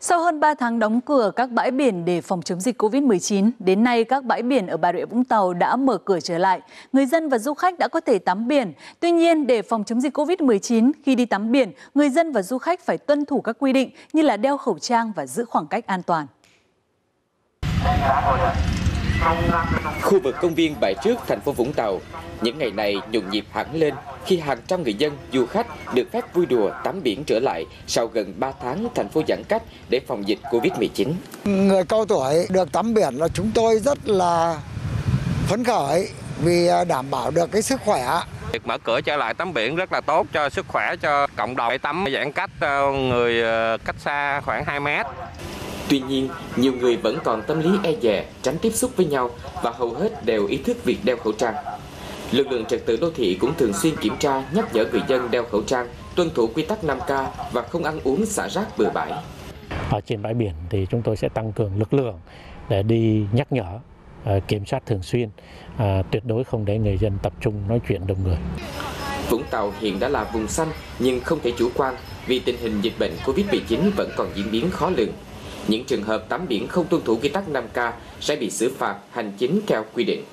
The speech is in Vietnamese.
Sau hơn 3 tháng đóng cửa các bãi biển để phòng chống dịch COVID-19, đến nay các bãi biển ở Bà Rịa Vũng Tàu đã mở cửa trở lại. Người dân và du khách đã có thể tắm biển. Tuy nhiên, để phòng chống dịch COVID-19, khi đi tắm biển, người dân và du khách phải tuân thủ các quy định như là đeo khẩu trang và giữ khoảng cách an toàn. Khu vực công viên Bãi Trước, thành phố Vũng Tàu, những ngày này nhộn nhịp hẳn lên khi hàng trăm người dân, du khách được phép vui đùa tắm biển trở lại sau gần 3 tháng thành phố giãn cách để phòng dịch Covid-19. Người cao tuổi được tắm biển là chúng tôi rất là phấn khởi vì đảm bảo được cái sức khỏe. Việc mở cửa trở lại tắm biển rất là tốt cho sức khỏe cho cộng đồng. Tắm giãn cách người ờ, cách xa khoảng 2 mét. Tuy nhiên, nhiều người vẫn còn tâm lý e dè, tránh tiếp xúc với nhau và hầu hết đều ý thức việc đeo khẩu trang. Lực lượng trật tự đô thị cũng thường xuyên kiểm tra, nhắc nhở người dân đeo khẩu trang, tuân thủ quy tắc 5K và không ăn uống xả rác bừa bãi. Ở trên bãi biển thì chúng tôi sẽ tăng cường lực lượng để đi nhắc nhở, ờ, kiểm soát thường xuyên, ờ, tuyệt đối không để người dân tập trung nói chuyện đông người. Vũng Tàu hiện đã là vùng xanh nhưng không thể chủ quan vì tình hình dịch bệnh Covid-19 vẫn còn diễn biến khó lường. Những trường hợp tắm biển không tuân thủ quy tắc 5K sẽ bị xử phạt hành chính theo quy định.